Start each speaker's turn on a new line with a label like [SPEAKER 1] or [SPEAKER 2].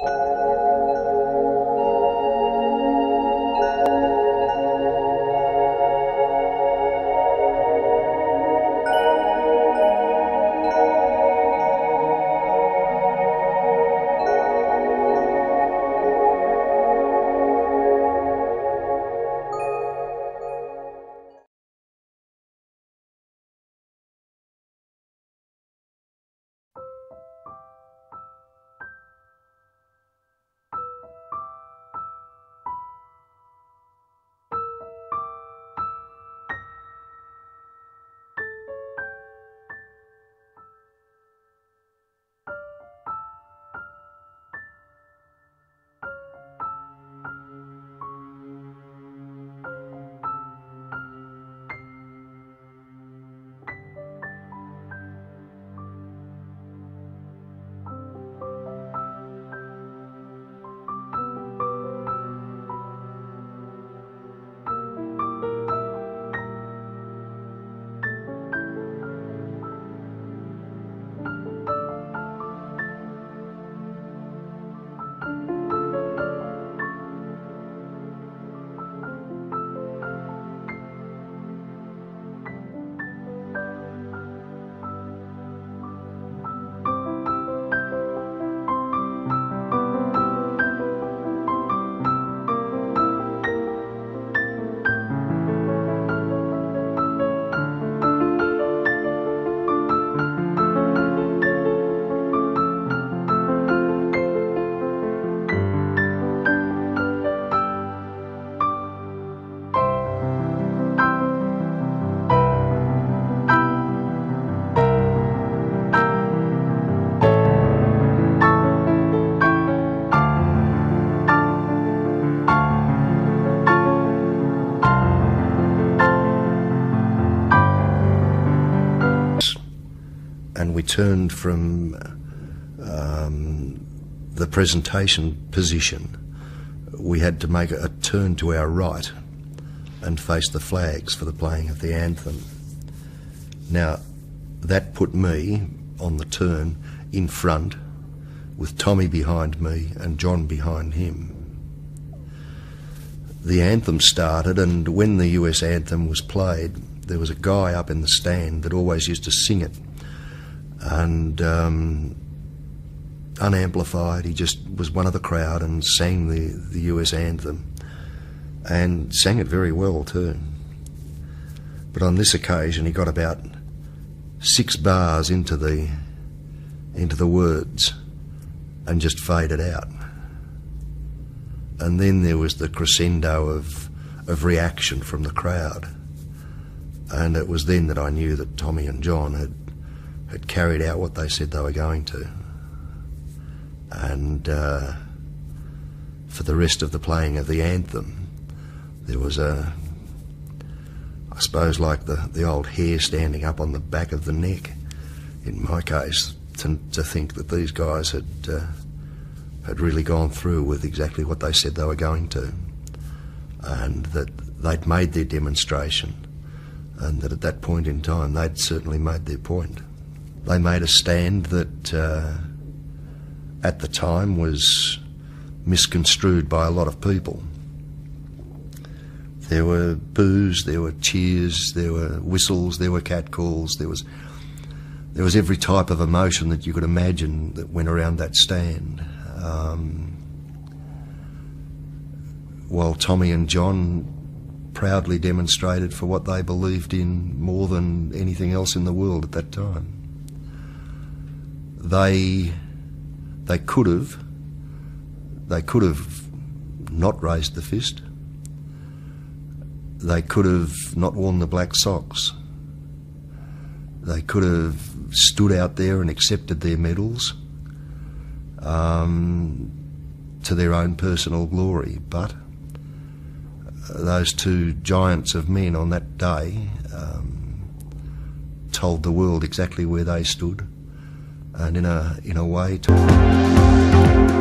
[SPEAKER 1] and we turned from um, the presentation position, we had to make a turn to our right and face the flags for the playing of the anthem. Now, that put me on the turn in front with Tommie behind me and John behind him. The anthem started, and when the US anthem was played, there was a guy up in the stand that always used to sing it and um, unamplified. He just was one of the crowd and sang the, the US anthem and sang it very well too. But on this occasion, he got about six bars into the into the words and just faded out. And then there was the crescendo of of reaction from the crowd. And it was then that I knew that Tommie and John had had carried out what they said they were going to. And uh, for the rest of the playing of the anthem, there was a, I suppose, like the, the old hair standing up on the back of the neck, in my case, to, to think that these guys had, uh, had really gone through with exactly what they said they were going to, and that they'd made their demonstration, and that at that point in time they'd certainly made their point. They made a stand that uh, at the time was misconstrued by a lot of people. There were boos, there were cheers, there were whistles, there were catcalls, there was there was every type of emotion that you could imagine that went around that stand. Um, while Tommie and John proudly demonstrated for what they believed in more than anything else in the world at that time they they could have they could have not raised the fist. They could have not worn the black socks. They could have stood out there and accepted their medals um, to their own personal glory. But those two giants of men on that day um, told the world exactly where they stood and in a in a way to